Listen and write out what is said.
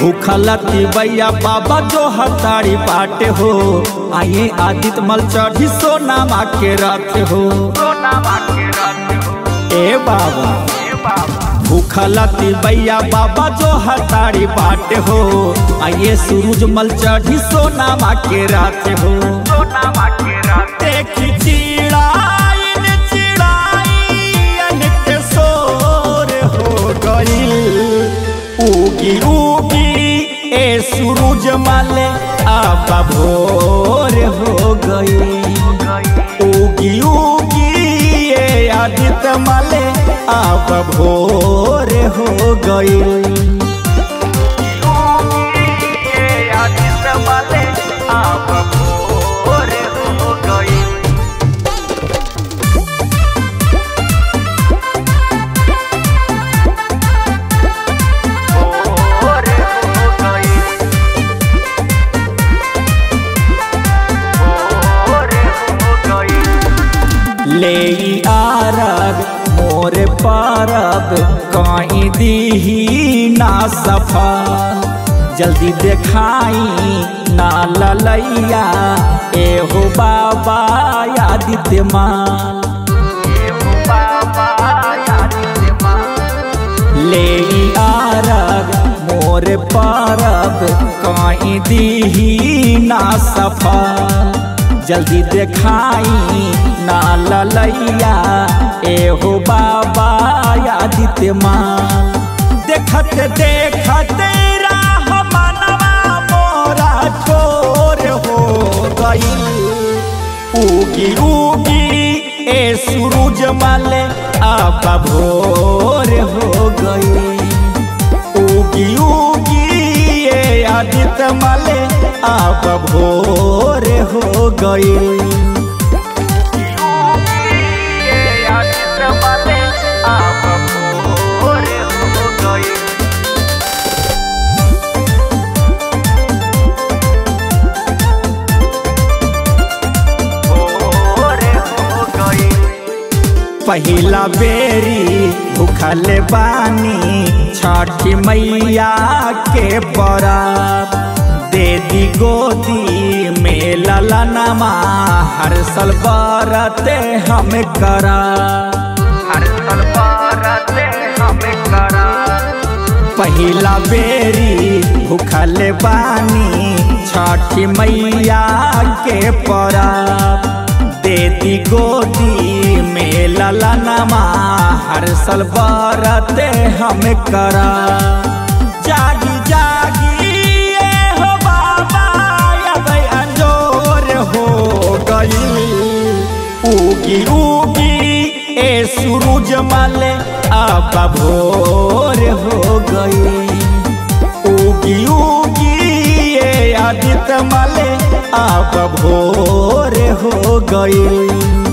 भूखलती भैया बाबा जो हताड़ी बाटे हो आइए आदित्य मल चढ़ी सोना माँ के रथ हो। ए बाबा। ए बाबा। भूखलती बैया बाबा जो हताड़ी बाट हो। आइए सूरज मल चढ़ी सोना के रथ हो। देखी चिड़ाइन चिड़ाइन के सोर हो गई। उगी उगी ए सूरज माले अब भोर हो गई। उगी उगी ए आदित्य माले अब भोर हो गई ले आरग पारब कहीं दीही ना सफ़ा। जल्दी देखाई ना ललैया एहो बाबा आदित्य माल ले आरग मोर पारब कहीं दीही ना सफ़ा। जल्दी देखाई ना ललैया एहो बाबा आदित्य माँ। देखत देखत हो गई। उगी उगी, ए सूरज माले अब भोर हो गई। उगी उगी, ए आदित्य माले अब भोर हो गई। पहिला बेरी भूखल बानी छठ मैया के परब। दे दी गोदी में ललनमा हर साल बरते हम करा हर साल बरते हम करा पहिला बेरी भूखल बानी छठ मैया के परब देती गोदी में ललनमा हर साल बरते हम करा। जागी जागी, ए हो बाबा अंजोर हो गई। उगी उगी, ए सूरज माले अब भोर हो गई। उगी उगी, ए आदित्य माले अब भोर हो गई।